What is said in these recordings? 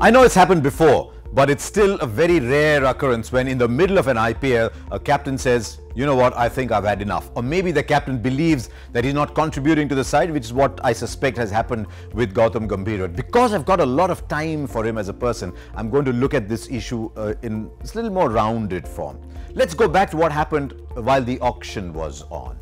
I know it's happened before, but it's still a very rare occurrence when in the middle of an IPL, a captain says, you know what, I think I've had enough. Or maybe the captain believes that he's not contributing to the side, which is what I suspect has happened with Gautam Gambhir. Because I've got a lot of time for him as a person, I'm going to look at this issue uh, in a little more rounded form. Let's go back to what happened while the auction was on.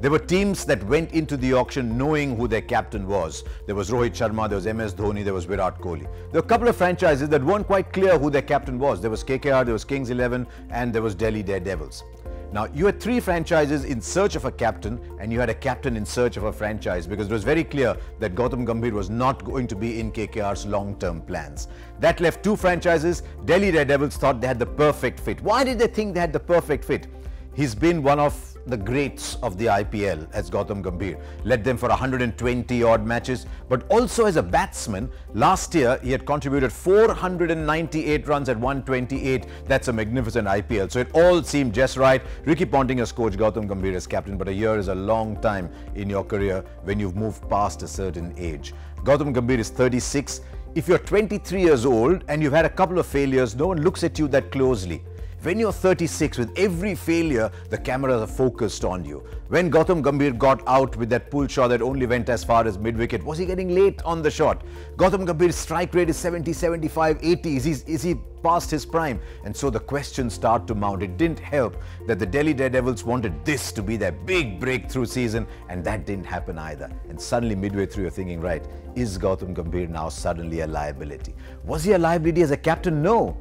There were teams that went into the auction knowing who their captain was. There was Rohit Sharma, there was MS Dhoni, there was Virat Kohli. There were a couple of franchises that weren't quite clear who their captain was. There was KKR, there was Kings 11 and there was Delhi Daredevils. Now, you had three franchises in search of a captain and you had a captain in search of a franchise because it was very clear that Gautam Gambhir was not going to be in KKR's long-term plans. That left two franchises. Delhi Daredevils thought they had the perfect fit. Why did they think they had the perfect fit? He's been one of the greats of the IPL as Gautam Gambhir. Led them for 120 odd matches, but also as a batsman, last year he had contributed 498 runs at 128. That's a magnificent IPL. So it all seemed just right. Ricky Ponting as coach, Gautam Gambhir as captain, but a year is a long time in your career when you've moved past a certain age. Gautam Gambhir is 36. If you're 23 years old and you've had a couple of failures, no one looks at you that closely. When you're 36, with every failure, the cameras are focused on you. When Gautam Gambhir got out with that pull shot that only went as far as mid-wicket, was he getting late on the shot? Gautam Gambhir's strike rate is 70, 75, 80. Is he, is he past his prime? And so the questions start to mount. It didn't help that the Delhi Daredevils wanted this to be their big breakthrough season, and that didn't happen either. And suddenly, midway through, you're thinking, right, is Gautam Gambhir now suddenly a liability? Was he a liability as a captain? No.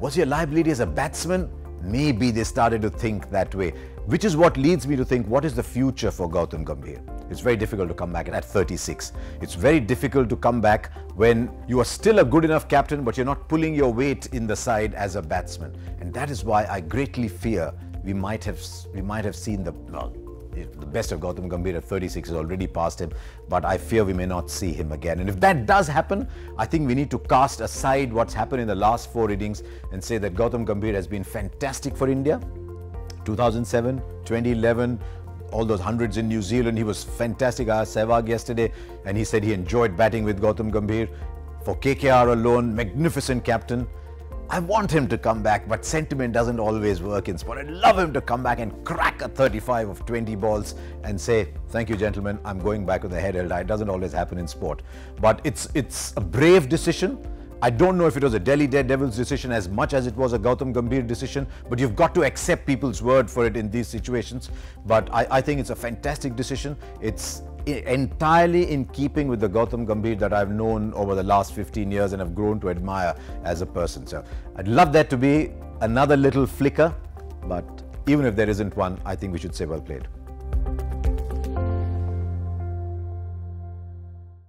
Was your liability as a batsman? Maybe they started to think that way, which is what leads me to think what is the future for Gautam Gambhir? It's very difficult to come back at 36. It's very difficult to come back when you are still a good enough captain, but you're not pulling your weight in the side as a batsman. And that is why I greatly fear we might have we might have seen the well, the best of Gautam Gambhir at 36 is already past him, but I fear we may not see him again. And if that does happen, I think we need to cast aside what's happened in the last four innings and say that Gautam Gambhir has been fantastic for India. 2007, 2011, all those hundreds in New Zealand. He was fantastic. I asked Sehwag yesterday and he said he enjoyed batting with Gautam Gambhir. For KKR alone, magnificent captain. I want him to come back, but sentiment doesn't always work in sport. I'd love him to come back and crack a 35 of 20 balls and say, thank you, gentlemen, I'm going back with the head held high. It doesn't always happen in sport. But it's, it's a brave decision. I don't know if it was a Delhi Daredevils decision as much as it was a Gautam Gambhir decision, but you've got to accept people's word for it in these situations. But I, I think it's a fantastic decision. It's entirely in keeping with the Gautam Gambhir that I've known over the last 15 years and have grown to admire as a person. So I'd love that to be another little flicker, but even if there isn't one, I think we should say well played.